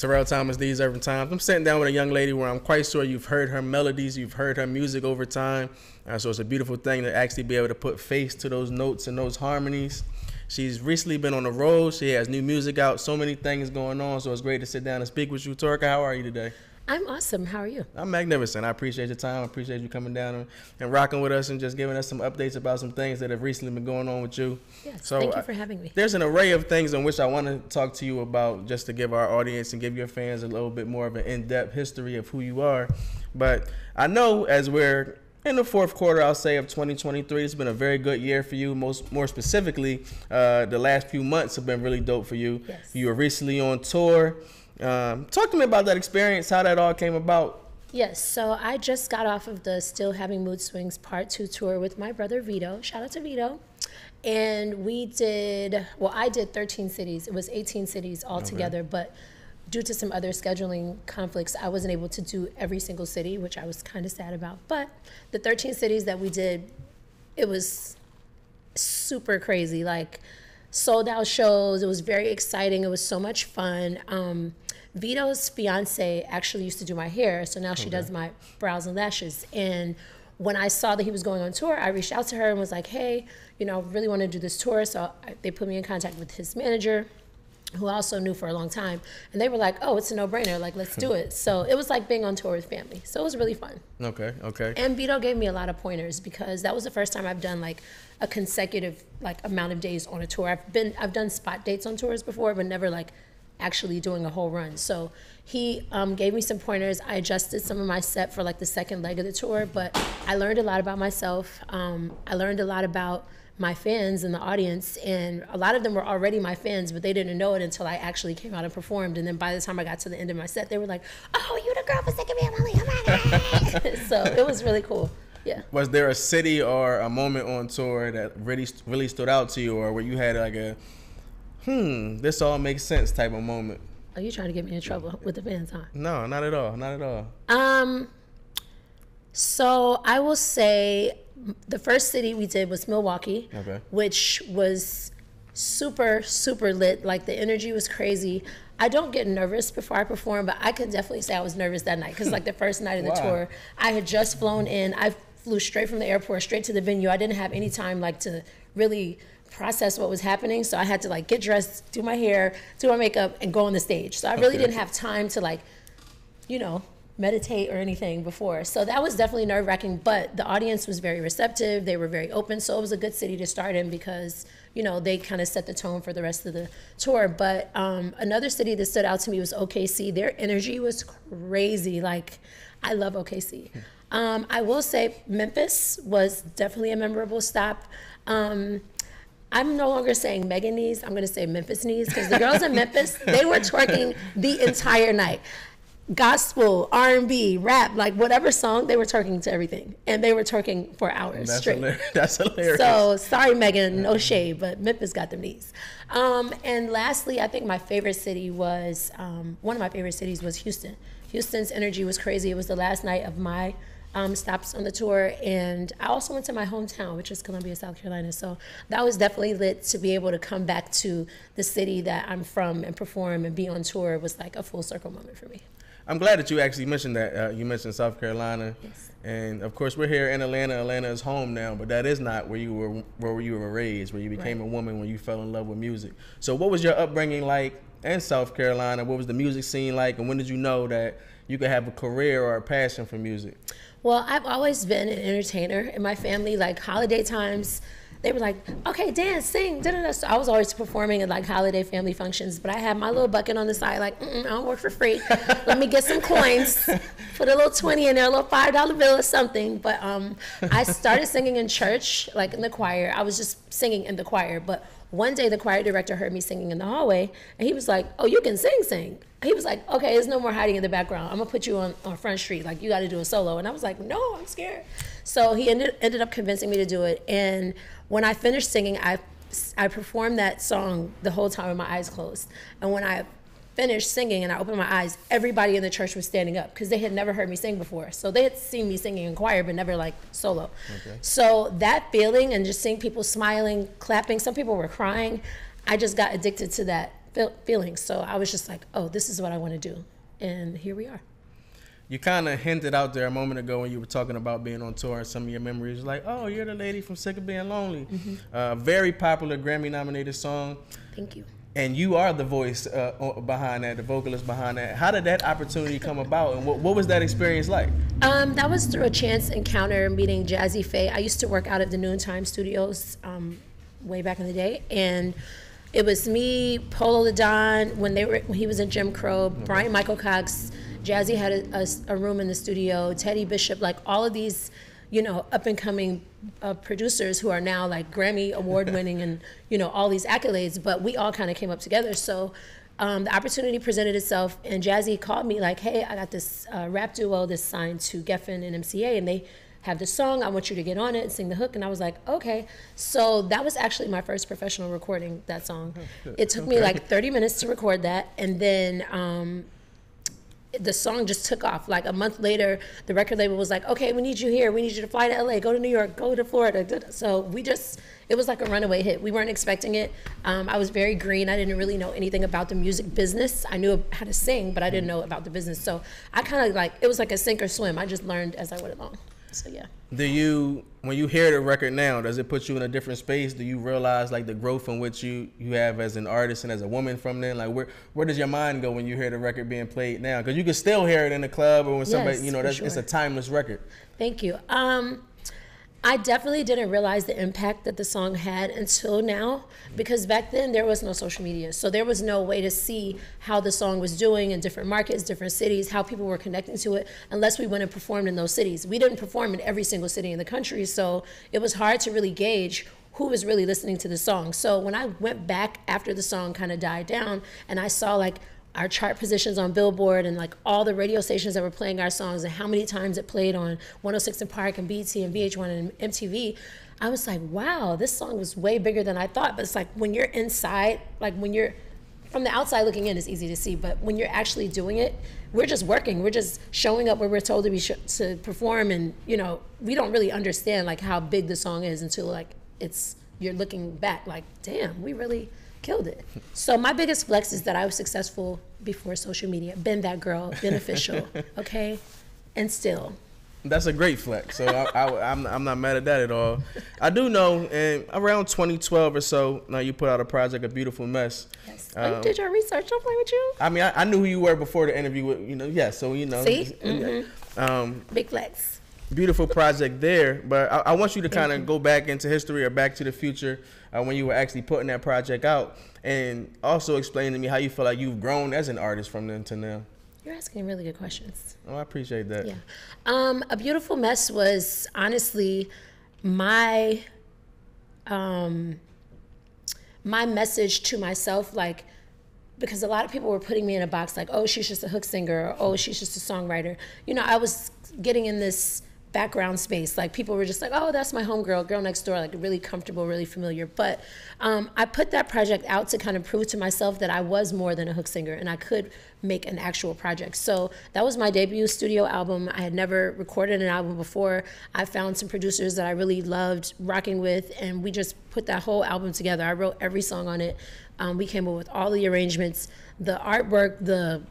Terrell Thomas, These Urban Times. I'm sitting down with a young lady where I'm quite sure you've heard her melodies, you've heard her music over time. Uh, so it's a beautiful thing to actually be able to put face to those notes and those harmonies. She's recently been on the road. She has new music out, so many things going on. So it's great to sit down and speak with you. Torica, how are you today? I'm awesome. How are you? I'm magnificent. I appreciate your time. I appreciate you coming down and, and, rocking with us and just giving us some updates about some things that have recently been going on with you. Yes, so thank you for having me. There's an array of things in which I want to talk to you about just to give our audience and give your fans a little bit more of an in-depth history of who you are. But I know as we're in the fourth quarter, I'll say of 2023, it's been a very good year for you. Most more specifically, uh, the last few months have been really dope for you. Yes. You were recently on tour. Um, talk to me about that experience, how that all came about. Yes, so I just got off of the Still Having Mood Swings Part 2 tour with my brother Vedo. Shout out to Vedo. And we did, well, I did 13 cities. It was 18 cities altogether, okay. but due to some other scheduling conflicts, I wasn't able to do every single city, which I was kind of sad about. But the 13 cities that we did, it was super crazy. Like, sold out shows. It was very exciting. It was so much fun. Um, Vedo's fiance actually used to do my hair, so now she okay. does my brows and lashes. And when I saw that he was going on tour, I reached out to her and was like, "Hey, you know, really want to do this tour." So I, they put me in contact with his manager, who I also knew for a long time, and they were like, "Oh, it's a no-brainer. Like, let's do it." So it was like being on tour with family. So it was really fun. Okay, okay. And Vito gave me a lot of pointers because that was the first time I've done like a consecutive like amount of days on a tour. I've been I've done spot dates on tours before, but never like actually doing a whole run. So he um, gave me some pointers. I adjusted some of my set for like the second leg of the tour, but I learned a lot about myself. Um, I learned a lot about my fans and the audience, and a lot of them were already my fans, but they didn't know it until I actually came out and performed. And then by the time I got to the end of my set, they were like, "Oh, you the girl for Second Me, Emily? Oh god!" so it was really cool. Yeah. Was there a city or a moment on tour that really really stood out to you, or where you had like a hmm, this all makes sense type of moment. Are you trying to get me in trouble with the fans, huh? No, not at all. Not at all. Um, so I will say the first city we did was Milwaukee, okay. which was super, super lit. Like the energy was crazy. I don't get nervous before I perform, but I can definitely say I was nervous that night because, like, the first night of the wow. tour, I had just flown in. I flew straight from the airport straight to the venue. I didn't have any time, like, to really process what was happening. So I had to like get dressed, do my hair, do my makeup, and go on the stage. So I really okay. didn't have time to like, you know, meditate or anything before. So that was definitely nerve wracking. But the audience was very receptive. They were very open. So it was a good city to start in because you know they kind of set the tone for the rest of the tour. But um, another city that stood out to me was OKC. Their energy was crazy. Like I love OKC. Um, I will say Memphis was definitely a memorable stop. Um, I'm no longer saying Megan knees. I'm going to say Memphis knees because the girls in Memphis they were twerking the entire night. Gospel, R&B, rap, like whatever song, they were twerking to everything, and they were twerking for hours that's straight. Hilarious. That's hilarious. So sorry, Megan, no shade, but Memphis got them knees. Um, and lastly, I think my favorite city was um, one of my favorite cities was Houston. Houston's energy was crazy. It was the last night of my um, stops on the tour. And I also went to my hometown, which is Columbia, South Carolina. So that was definitely lit to be able to come back to the city that I'm from and perform and be on tour was like a full circle moment for me. I'm glad that you actually mentioned that. Uh, you mentioned South Carolina, yes. and of course we're here in Atlanta. Atlanta is home now, but that is not where you were where you were raised, where you became right. a woman when you fell in love with music. So what was your upbringing like in South Carolina? What was the music scene like, and when did you know that you could have a career or a passion for music? Well, I've always been an entertainer in my family. Like holiday times, they were like, "Okay, dance, sing." Da, da, da. So I was always performing at like holiday family functions. But I had my little bucket on the side, like, I don't work for free. Let me get some coins, put a little twenty in there, a little five dollar bill or something. But um, I started singing in church, like in the choir. I was just singing in the choir, but one day the choir director heard me singing in the hallway and he was like, Oh, you can sing, sing. He was like, Okay, there's no more hiding in the background. I'm gonna put you on, on Front Street. Like, you gotta do a solo. And I was like, No, I'm scared. So he ended, ended up convincing me to do it. And when I finished singing, I, I performed that song the whole time with my eyes closed. And when I finished singing and I opened my eyes, everybody in the church was standing up because they had never heard me sing before. So they had seen me singing in choir, but never like solo. Okay. So that feeling and just seeing people smiling, clapping, some people were crying. I just got addicted to that feel, feelings. So I was just like, oh, this is what I want to do, and here we are. You kind of hinted out there a moment ago when you were talking about being on tour and some of your memories, like, oh, you're the lady from Sick of Being Lonely. Mm-hmm. Uh, very popular Grammy nominated song. Thank you and you are the voice uh, behind that, the vocalist behind that. How did that opportunity come about, and what, what was that experience like? Um, that was through a chance encounter meeting Jazze Pha. I used to work out at the Noontime Studios um, way back in the day, and it was me, Polow da Don, when they were when he was in Jim Crow, mm-hmm. Bryan Michael Cox, Jazzy had a, a, a room in the studio, Teddy Bishop, like all of these you know, up and coming uh, producers who are now like Grammy award winning and, you know, all these accolades, but we all kind of came up together. So um, the opportunity presented itself, and Jazze called me like, "Hey, I got this uh, rap duo that's signed to Geffen and MCA, and they have this song. I want you to get on it and sing the hook." And I was like, "Okay." So that was actually my first professional recording. That song. It took okay. me like 30 minutes to record that, and then um, the song just took off. Like a month later, the record label was like, "Okay, we need you here. We need you to fly to LA, go to New York, go to Florida." So we just, it was like a runaway hit. We weren't expecting it. Um, I was very green. I didn't really know anything about the music business. I knew how to sing, but I didn't know about the business. So I kind of like it was like a sink or swim. I just learned as I went along. So yeah. Do you when you hear the record now, does it put you in a different space? Do you realize like the growth in which you you have as an artist and as a woman from then? Like where where does your mind go when you hear the record being played now? Because you can still hear it in the club or when yes, somebody you know that's sure. it's a timeless record. Thank you. Um, I definitely didn't realize the impact that the song had until now because back then there was no social media. So there was no way to see how the song was doing in different markets, different cities, how people were connecting to it unless we went and performed in those cities. We didn't perform in every single city in the country, so it was hard to really gauge who was really listening to the song. So when I went back after the song kind of died down and I saw like our chart positions on Billboard and like all the radio stations that were playing our songs and how many times it played on 106 & Park and BET and VH1 and MTV, I was like, wow, this song was way bigger than I thought. But it's like when you're inside, like when you're from the outside looking in, it's easy to see. But when you're actually doing it, we're just working. We're just showing up where we're told to be to perform, and you know, we don't really understand like how big the song is until like it's you're looking back, like, damn, we really killed it. So my biggest flex is that I was successful before social media. Been that girl, beneficial, okay, and still. That's a great flex. So I, I, I'm I'm not mad at that at all. I do know, and around 2012 or so, now you put out a project, a beautiful mess. Yes. Um, oh, you did your research. Don't play with you. I mean, I, I, knew who you were before the interview. With, you know, yeah. So you know. See. Mm-hmm. Um, Big flex. Beautiful project there, but I, I want you to kind of go back into history or back to the future uh, when you were actually putting that project out, and also explain to me how you feel like you've grown as an artist from then to now. You're asking really good questions. Oh, I appreciate that. Yeah. Um, a beautiful mess was honestly my um, my message to myself, like because a lot of people were putting me in a box like, oh, she's just a hook singer, or oh, she's just a songwriter. You know, I was getting in this background space. Like people were just like, oh, that's my homegirl, girl next door, like really comfortable, really familiar. But um, I put that project out to kind of prove to myself that I was more than a hook singer and I could make an actual project. So that was my debut studio album. I had never recorded an album before. I found some producers that I really loved rocking with, and we just put that whole album together. I wrote every song on it. Um, we came up with all the arrangements, the artwork, the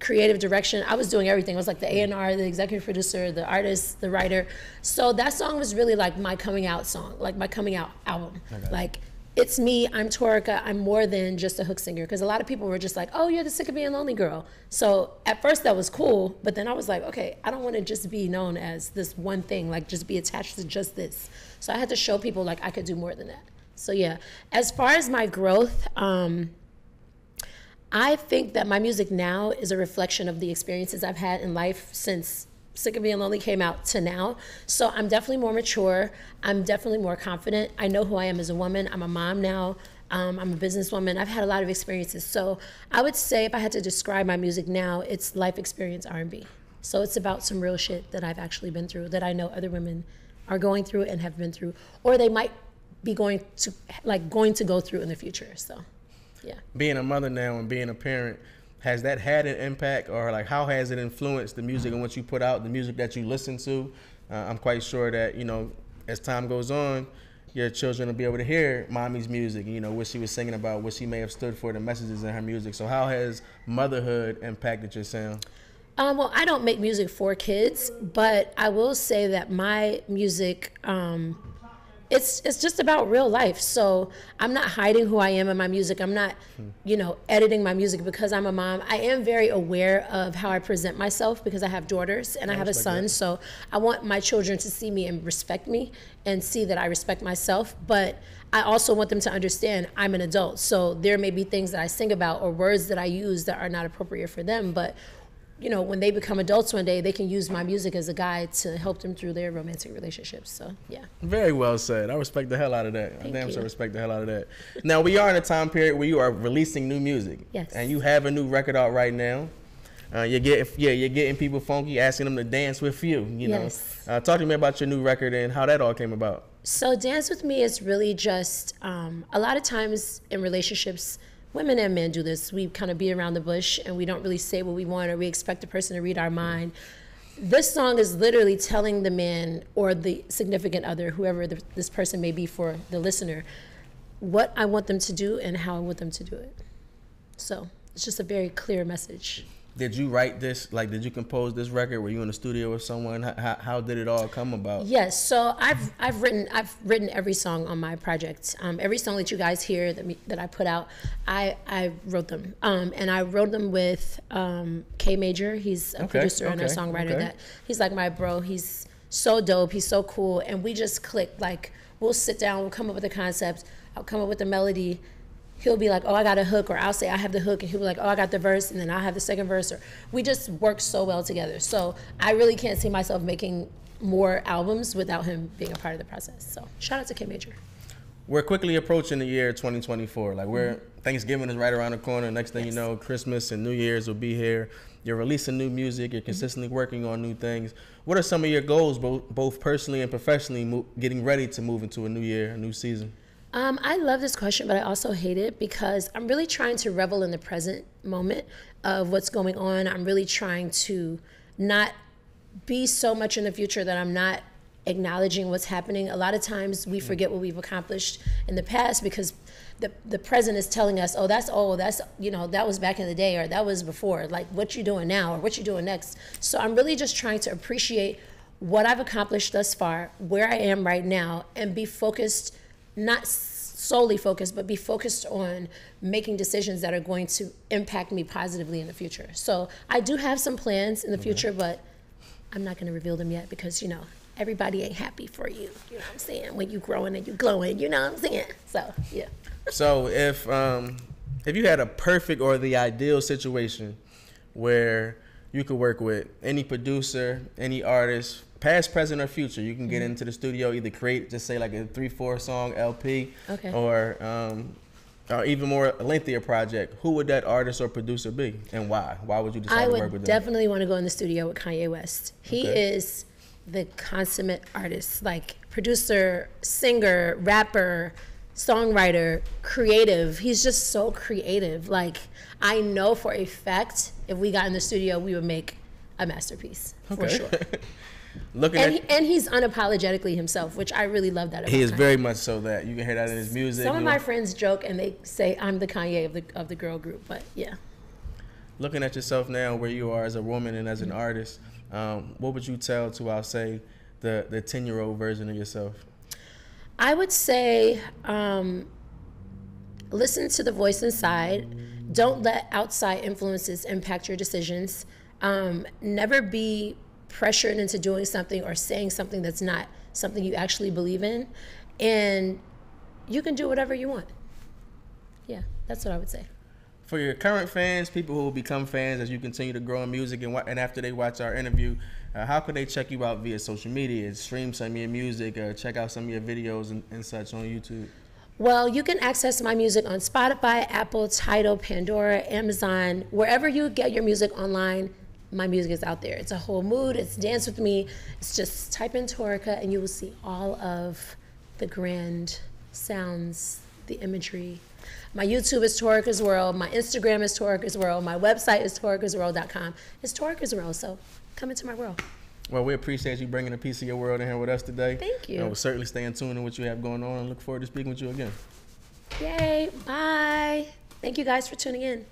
creative direction. I was doing everything. I was like the A&R, the executive producer, the artist, the writer. So that song was really like my coming out song, like my coming out album. Like it's me, I'm Torica, I'm more than just a hook singer. Because a lot of people were just like, oh, you're the sick of being lonely girl. So at first that was cool, but then I was like, okay, I don't want to just be known as this one thing, like just be attached to just this. So I had to show people like I could do more than that. So yeah, as far as my growth, um, I think that my music now is a reflection of the experiences I've had in life since Sick of Being Lonely came out to now. So I'm definitely more mature. I'm definitely more confident. I know who I am as a woman. I'm a mom now. Um, I'm a businesswoman. I've had a lot of experiences. So I would say if I had to describe my music now, it's life experience R&B. So it's about some real shit that I've actually been through that I know other women are going through and have been through, or they might be going to like going to go through in the future. So. Yeah. Being a mother now and being a parent, has that had an impact, or like how has it influenced the music and what you put out, the music that you listen to? Uh, I'm quite sure that you know, as time goes on, your children will be able to hear mommy's music, you know, what she was singing about, what she may have stood for, the messages in her music. So how has motherhood impacted your sound? Um, well, I don't make music for kids, but I will say that my music, um, it's it's just about real life. So I'm not hiding who I am in my music. I'm not, you know, editing my music because I'm a mom. I am very aware of how I present myself because I have daughters and I, I have a son. That. So I want my children to see me and respect me and see that I respect myself. But I also want them to understand I'm an adult. So there may be things that I sing about or words that I use that are not appropriate for them. But you know, when they become adults one day, they can use my music as a guide to help them through their romantic relationships. So, yeah. Very well said. I respect the hell out of that. Thank I damn you. sure respect the hell out of that. Now, we are in a time period where you are releasing new music. Yes. And you have a new record out right now. Uh, you're getting yeah, you're getting people funky, asking them to dance with you. You know, yes. uh, talk to me about your new record and how that all came about. So, dance with me is really just um, a lot of times in relationships women and men do this. We kind of beat around the bush and we don't really say what we want or we expect the person to read our mind. This song is literally telling the man or the significant other, whoever the, this person may be for the listener, what I want them to do and how I want them to do it. So it's just a very clear message did you write this like did you compose this record? Were you in the studio with someone? How, how did it all come about? Yes so i've i've written i've written every song on my project. Um, every song that you guys hear that, me, that i put out i i wrote them. Um, and i wrote them with um, k major. He's a okay, producer okay, and a songwriter okay. that he's like my bro. He's so dope. He's so cool. And we just clicked like we'll sit down we'll come up with a concept i'll come up with a melody he'll be like, "Oh, I got a hook," or I'll say, "I have the hook," and he'll be like, "Oh, I got the verse," and then I have the second verse. Or we just work so well together. So I really can't see myself making more albums without him being a part of the process. So shout out to K Major. We're quickly approaching the year 2024. Like we're mm-hmm. Thanksgiving is right around the corner. Next thing yes. you know, Christmas and New Year's will be here. You're releasing new music. You're mm-hmm. consistently mm-hmm. working on new things. What are some of your goals, both both personally and professionally, mo- getting ready to move into a new year, a new season? Um, I love this question, but I also hate it because I'm really trying to revel in the present moment of what's going on. I'm really trying to not be so much in the future that I'm not acknowledging what's happening. A lot of times we forget what we've accomplished in the past because the the present is telling us, oh, that's oh, that's you know that was back in the day or that was before. Like what you doing now or what you doing next. So I'm really just trying to appreciate what I've accomplished thus far, where I am right now, and be focused not solely focused, but be focused on making decisions that are going to impact me positively in the future. So I do have some plans in the future, but I'm not going to reveal them yet because, you know, everybody ain't happy for you. You know what I'm saying? When you growing and you glowing, you know what I'm saying? So, yeah. So if um, if you had a perfect or the ideal situation where you could work with any producer, any artist, past, present, or future. You can get mm-hmm. into the studio, either create, just say like a three, four song LP, okay. or um, or even more lengthier project. Who would that artist or producer be, and why? Why would you decide I to work with them? I would definitely want to go in the studio with Kanye West. He okay. is the consummate artist, like producer, singer, rapper, songwriter, creative. He's just so creative. Like I know for a fact, if we got in the studio, we would make a masterpiece okay. for sure. looking and, at, he, and he's unapologetically himself, which I really love that. he is very much so that you can hear that in his music. Some of my friends joke and they say I'm the Kanye of the of the girl group, but yeah. Looking at yourself now, where you are as a woman and as an artist, um, what would you tell to I'll say the the ten year old version of yourself? I would say um, listen to the voice inside. Don't let outside influences impact your decisions. Um, never be pressured into doing something or saying something that's not something you actually believe in. And you can do whatever you want. Yeah, that's what I would say. For your current fans, people who will become fans as you continue to grow in music, and, and after they watch our interview, uh, how can they check you out via social media, stream some of your music, or check out some of your videos and, and such on YouTube? Well, you can access my music on Spotify, Apple, Tidal, Pandora, Amazon, wherever you get your music online my music is out there. It's a whole mood. It's dance with me. It's just type in Torica and you will see all of the grand sounds, the imagery. My YouTube is Torica's World. My Instagram is Torica's World. My website is toricasworld.com. It's Torica's World, so come into my world. Well, we appreciate you bringing a piece of your world in here with us today. Thank you. And we'll certainly stay in tune to what you have going on and look forward to speaking with you again. Yay. Bye. Thank you guys for tuning in.